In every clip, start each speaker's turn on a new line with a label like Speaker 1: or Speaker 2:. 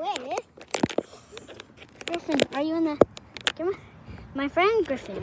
Speaker 1: with Griffin. Are you in the camera? My friend Griffin.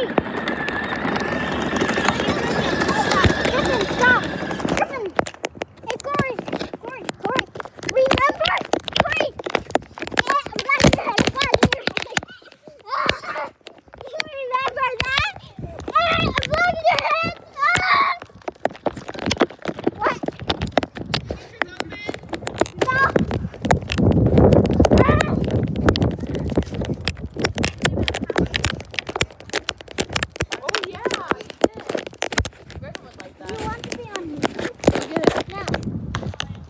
Speaker 1: Corey! Griffin, stop! Griffin! Hey, Corey! Corey! Corey! Remember! Corey! Yeah, I'm glad you had fun. Ah, You remember that? Ah, I'm glad you had ah! What? No! Ah!
Speaker 2: Oh yeah, you did. Griffin was like
Speaker 1: You
Speaker 2: that.
Speaker 1: want to be on YouTube? No.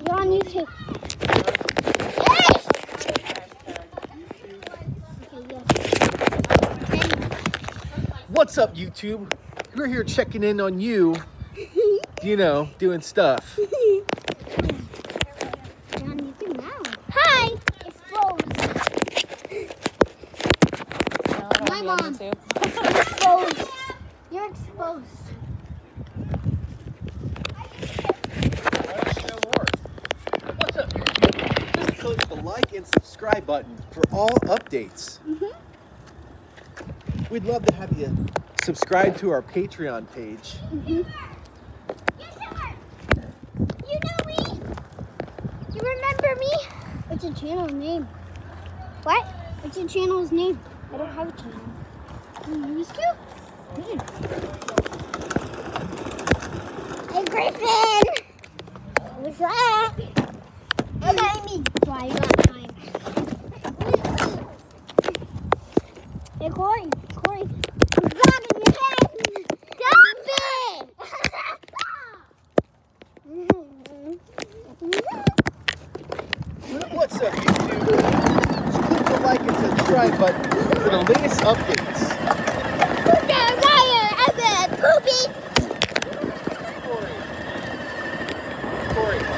Speaker 1: You're on YouTube. Yes! Okay, yes.
Speaker 3: What's up, YouTube? We're here checking in on you, you know, doing stuff.
Speaker 1: You're on YouTube now. Hi! Exposed.
Speaker 2: No,
Speaker 1: My
Speaker 2: wanna be on
Speaker 1: mom.
Speaker 2: YouTube.
Speaker 1: Exposed. You're exposed.
Speaker 3: What's up, YouTube? Just click the like and subscribe button for all updates. We'd love to have you subscribe to our Patreon page.
Speaker 1: You know me? You remember me? What's your channel name? What? What's your channel's name? I don't have a channel. Mm, It's cute. Hey, Griffin! What's that? I got me. Why you got time? Hey, Corey. Corey. It's not in your head. Stop it!
Speaker 3: What's up, YouTube? Click the like and subscribe button for the latest updates.
Speaker 1: Poopy!
Speaker 3: Corey. Corey.